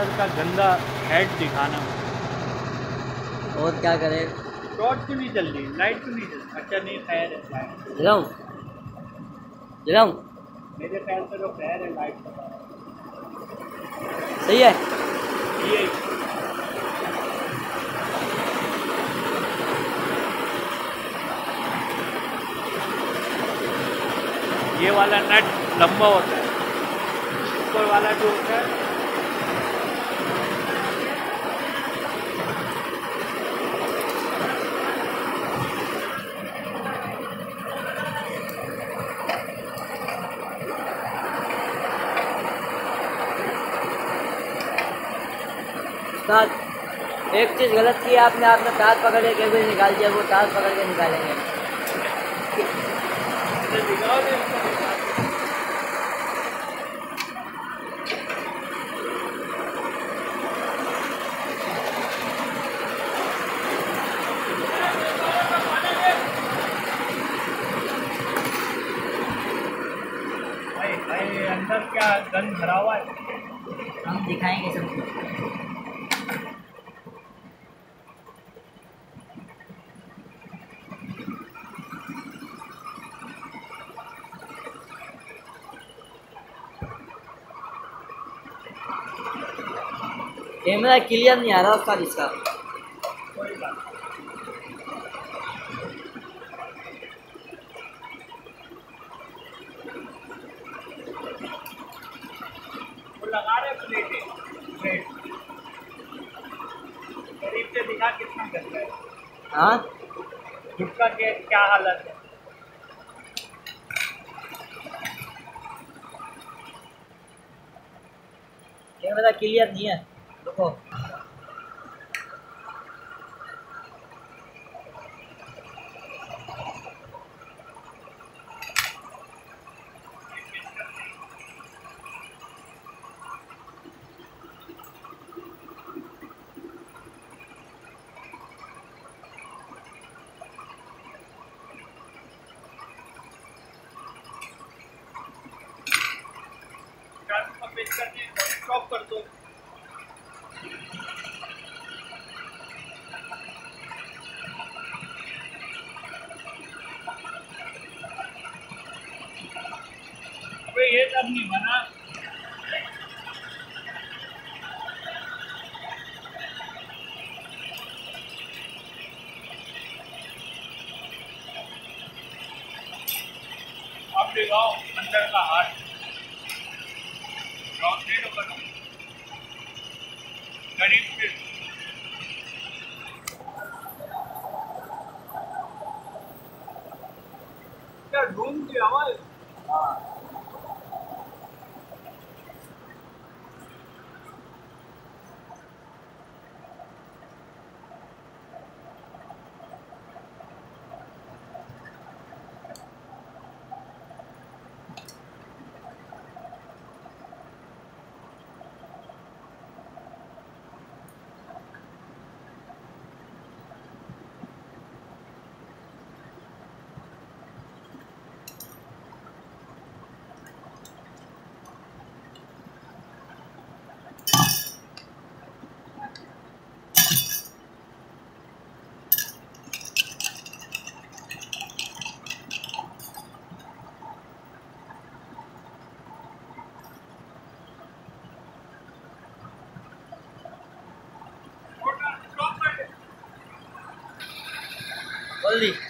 اندر کا گندا ہیڈ دکھانا۔ اور کیا کرے ٹارچ کیوں نہیں چل رہی؟ لائٹ کیوں نہیں چل رہی؟ اچھا نہیں خیر ہے۔ جلاؤں۔ جلاؤں۔ میرے خیال سے تو خیر ہے لائٹ کا۔ صحیح ہے۔ یہ یہ والا نٹ لمبا ہوتا ہے۔ اوپر والا جو ہوتا ہے استاد ایک چیز غلط کی آپ نے آپ نے تار پکڑ کے کیبل نکال دیا؟ وہ تار پکڑ کے نکالیں گے۔ اندر کیا گن بھرا ہوا ہے؟ ہم دکھائیں گے سب کو۔ کیمرہ کلیئر نہیں آ رہا اس کا اس کا ہاں کیا حالت ہے کیمرہ کلیئر نہیں ہے کو پیش کرنے اسٹاپ کر دو ابے یہ سب اب دکھاؤ اندر کا ہاتھ۔ رانگ نہیں قریب سے۔ روم کی آواز Only.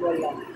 বললাম